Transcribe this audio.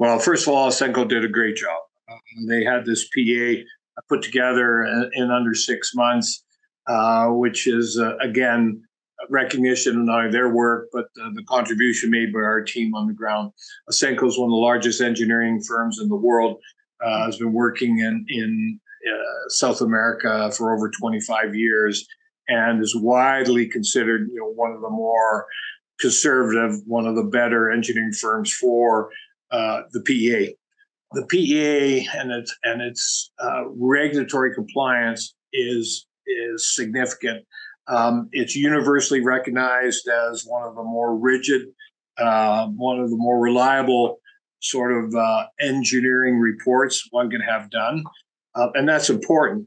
Well, first of all, Ausenco did a great job. Uh, they had this PEA put together in, under six months, uh, which is, uh, again, recognition of their work, but uh, the contribution made by our team on the ground. Ausenco is one of the largest engineering firms in the world, uh, has been working in, in uh, South America for over 25 years and is widely considered you know, one of the more conservative, one of the better engineering firms for uh, the PEA. The PEA and its and its uh, regulatory compliance is is significant. Um, it's universally recognized as one of the more rigid, uh, one of the more reliable sort of uh, engineering reports one can have done, uh, and that's important